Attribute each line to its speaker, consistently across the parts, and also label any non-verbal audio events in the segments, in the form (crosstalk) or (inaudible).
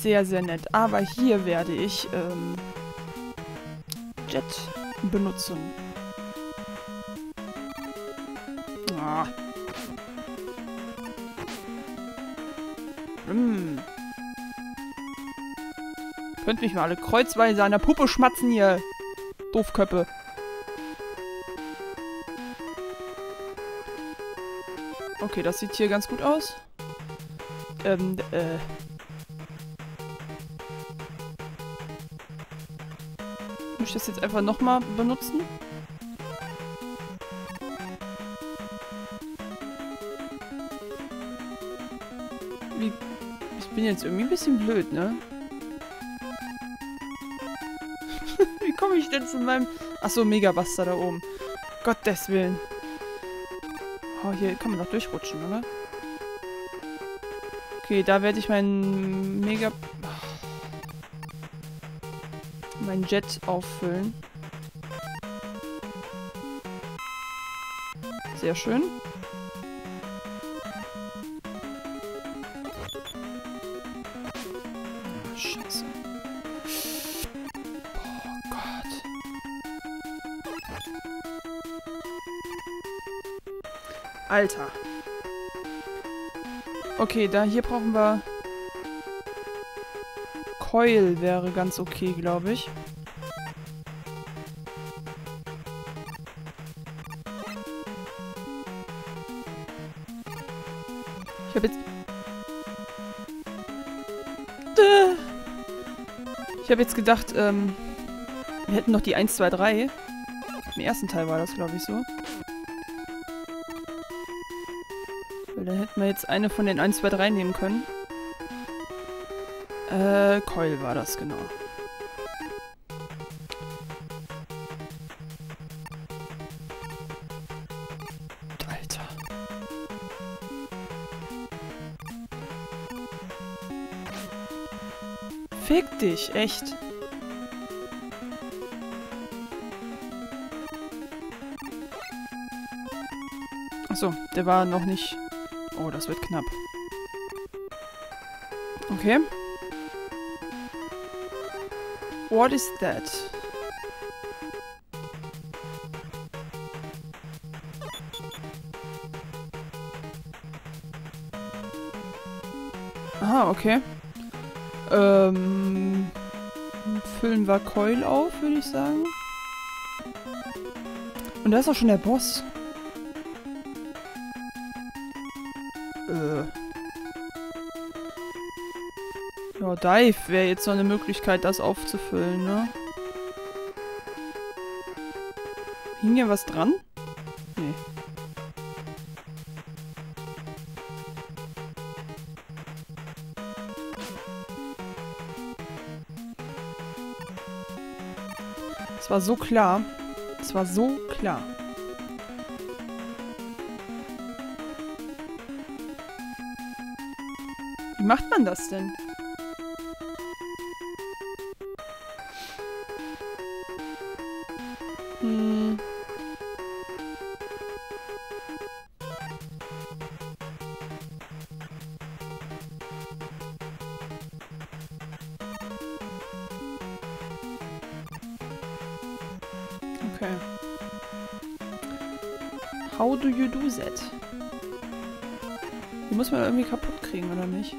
Speaker 1: sehr, sehr nett. Aber hier werde ich ähm, Jet benutzen. Ah. Hm. Könnt mich mal alle kreuzweise an der Puppe schmatzen hier. Doofköppe. Okay, das sieht hier ganz gut aus. Ähm, äh. Ich das jetzt einfach nochmal benutzen? Wie... Ich bin jetzt irgendwie ein bisschen blöd, ne? (laughs) Wie komme ich denn zu meinem... Achso, Megabuster da oben. Gottes Willen. Oh, hier kann man doch durchrutschen, oder? Okay, da werde ich meinen Mega... Mein Jet auffüllen. Sehr schön. Ah. Oh. Alter. Okay, da hier brauchen wir... Coil wäre ganz okay, glaube ich. Ich habe jetzt... Däh. Ich habe jetzt gedacht, ähm... Wir hätten noch die 1, 2, 3. Im ersten Teil war das, glaube ich, so. Weil dann hätten wir jetzt eine von den 1, 2, 3 nehmen können. Äh, Coil war das, genau. Alter. Fick dich, echt. Achso, der war noch nicht... Oh, das wird knapp. Okay. What is that? Aha, okay. Ähm, füllen wir Coil auf, würde ich sagen. Und da ist auch schon der Boss. Äh. Ja, Dive wäre jetzt so eine Möglichkeit, das aufzufüllen, ne? Hing hier was dran? Nee. Es war so klar. Es war so klar. Wie macht man das denn? Okay. How do you do that? Die muss man irgendwie kaputt kriegen, oder nicht?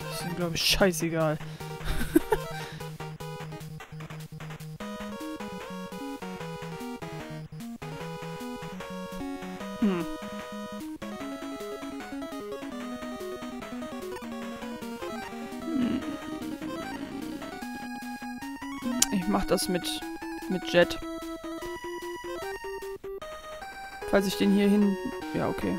Speaker 1: Das ist, glaube ich, scheißegal. Das mit, mit Jet. Falls ich den hier hin... Ja, okay.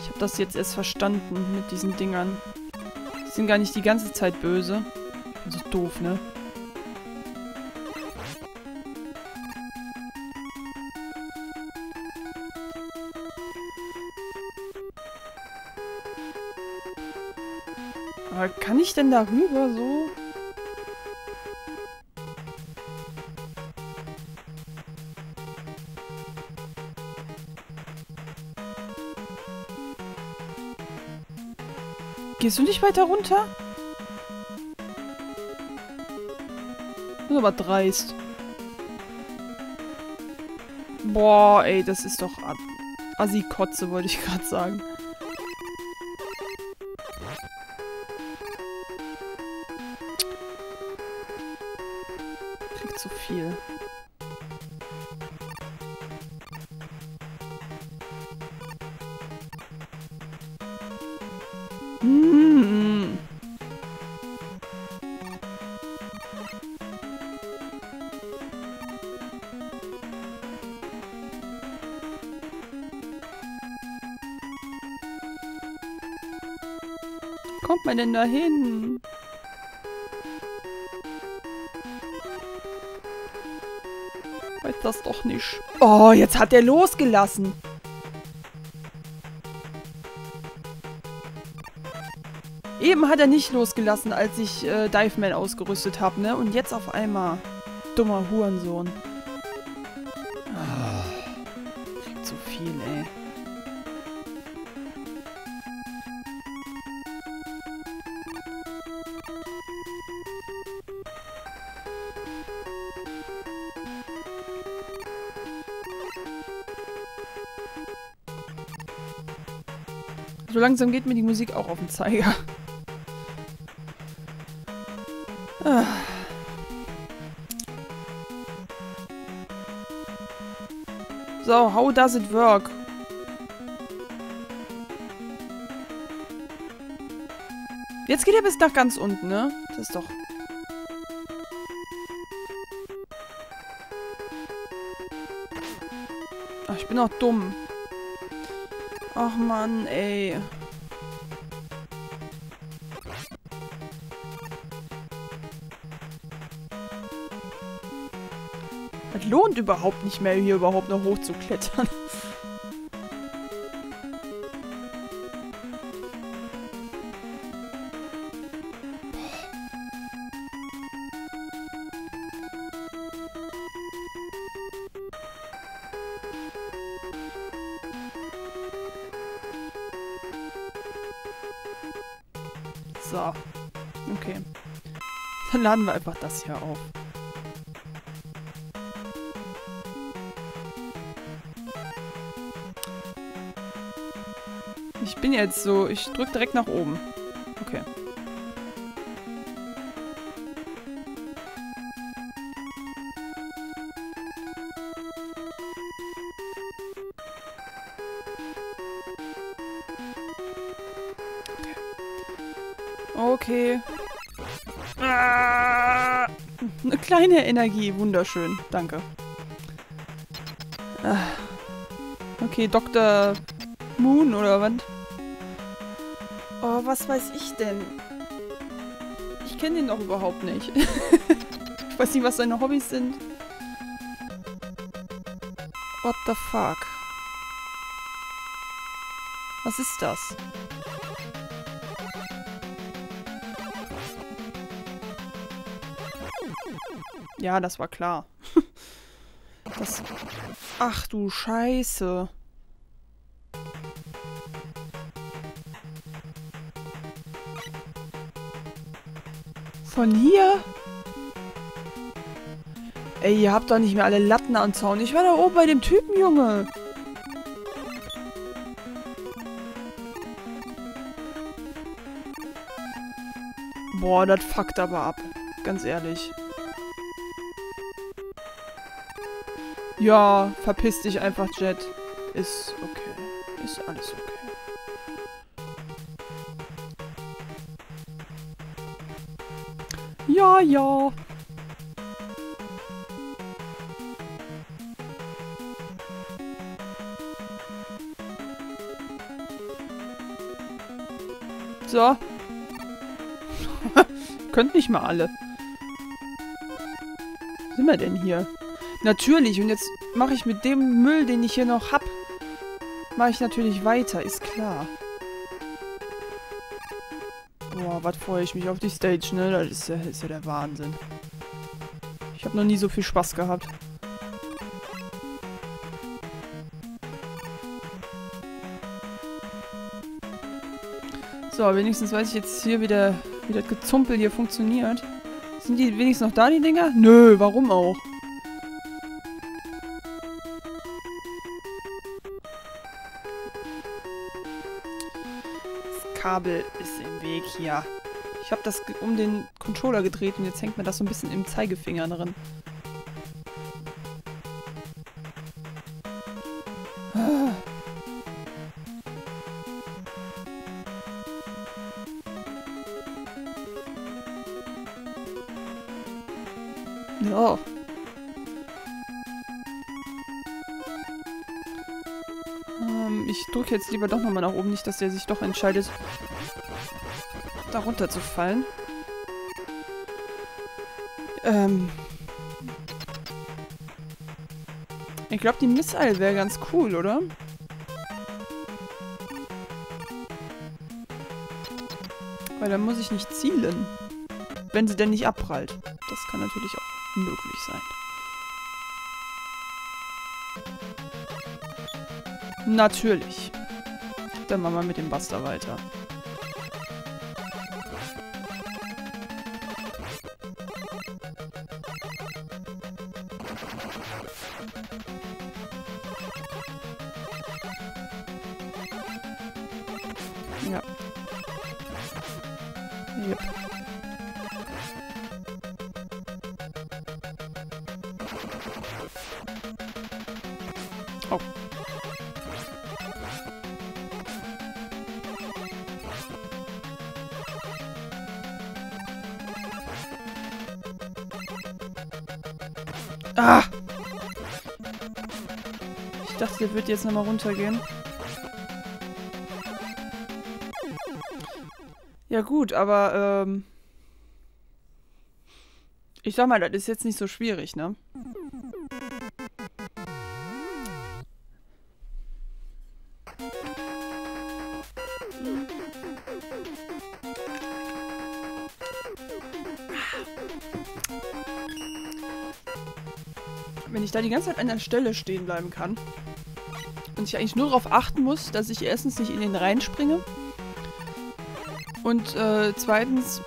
Speaker 1: Ich habe das jetzt erst verstanden mit diesen Dingern. Die sind gar nicht die ganze Zeit böse. Das ist doof, ne? Kann ich denn da rüber so? Gehst du nicht weiter runter? Das ist aber dreist. Boah, ey, das ist doch Assi-Kotze, wollte ich gerade sagen. Kommt man denn da hin? Weiß das doch nicht. Oh, jetzt hat er losgelassen. Eben hat er nicht losgelassen, als ich äh, Diveman ausgerüstet habe, ne? Und jetzt auf einmal. Dummer Hurensohn. So langsam geht mir die Musik auch auf den Zeiger. Ah. So, how does it work? Jetzt geht er bis nach ganz unten, ne? Das ist doch... Ach, ich bin auch dumm. Ach Mann, ey. Es lohnt überhaupt nicht mehr, hier überhaupt noch hochzuklettern. So. Okay. Dann laden wir einfach das hier auf. Ich bin jetzt so, ich drücke direkt nach oben. Okay. Okay. Ah, eine kleine Energie, wunderschön. Danke. Ah. Okay, Dr. Moon oder was? Oh, was weiß ich denn? Ich kenne den doch überhaupt nicht. (laughs) ich weiß nicht, was seine Hobbys sind. What the fuck? Was ist das? Ja, das war klar. (laughs) das... Ach du Scheiße. Von hier? Ey, ihr habt doch nicht mehr alle Latten am Zaun. Ich war da oben bei dem Typen, Junge. Boah, das fuckt aber ab. Ganz ehrlich. Ja, verpiss dich einfach, Jet. Ist okay. Ist alles okay. Ja, ja. So. (laughs) Könnt nicht mal alle. Was sind wir denn hier? Natürlich, und jetzt mache ich mit dem Müll, den ich hier noch hab, mache ich natürlich weiter, ist klar. Boah, was freue ich mich auf die Stage, ne? Das ist ja, ist ja der Wahnsinn. Ich habe noch nie so viel Spaß gehabt. So, wenigstens weiß ich jetzt hier, wie, der, wie das Gezumpel hier funktioniert. Sind die wenigstens noch da, die Dinger? Nö, warum auch? Kabel ist im Weg hier. Ich habe das um den Controller gedreht und jetzt hängt mir das so ein bisschen im Zeigefinger drin. Jetzt lieber doch nochmal nach oben, nicht, dass der sich doch entscheidet, darunter zu fallen. Ähm. Ich glaube, die Missile wäre ganz cool, oder? Weil dann muss ich nicht zielen. Wenn sie denn nicht abprallt. Das kann natürlich auch möglich sein. Natürlich. Dann machen wir mit dem Buster weiter. Ja. Yep. Ah! Ich dachte, der wird jetzt nochmal runtergehen. Ja gut, aber ähm... Ich sag mal, das ist jetzt nicht so schwierig, ne? Wenn ich da die ganze Zeit an der Stelle stehen bleiben kann und ich eigentlich nur darauf achten muss, dass ich erstens nicht in den Rhein springe und äh, zweitens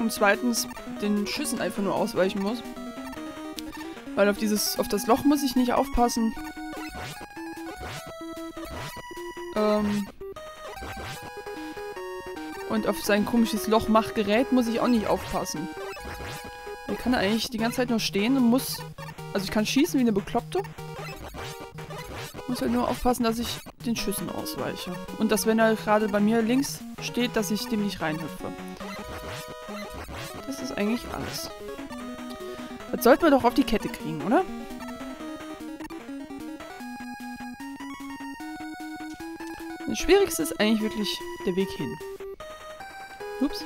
Speaker 1: und zweitens den Schüssen einfach nur ausweichen muss. Weil auf dieses, auf das Loch muss ich nicht aufpassen. Ähm und auf sein komisches Lochmachgerät muss ich auch nicht aufpassen. Kann eigentlich die ganze Zeit nur stehen und muss... Also ich kann schießen wie eine Bekloppte. Muss halt nur aufpassen, dass ich den Schüssen ausweiche. Und dass, wenn er gerade bei mir links steht, dass ich dem nicht reinhüpfe. Das ist eigentlich alles. Das sollten wir doch auf die Kette kriegen, oder? Das Schwierigste ist eigentlich wirklich der Weg hin. Ups.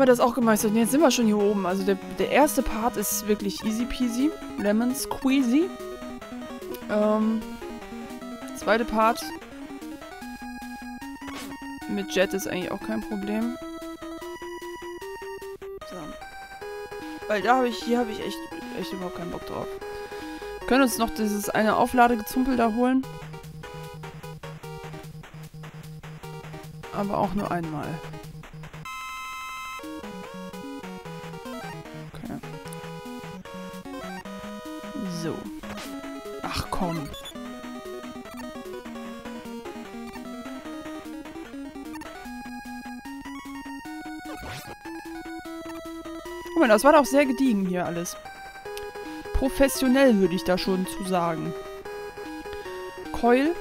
Speaker 1: Haben wir das auch gemeistert? Jetzt sind wir schon hier oben. Also der, der erste Part ist wirklich easy peasy. Lemon squeezy. Ähm, zweite Part mit Jet ist eigentlich auch kein Problem. So. Weil da habe ich, hier habe ich echt, echt überhaupt keinen Bock drauf. Wir können uns noch dieses eine Aufladegezumpel da holen. Aber auch nur einmal. So. Ach komm. Guck mal, das war doch sehr gediegen hier alles. Professionell würde ich da schon zu sagen. Coil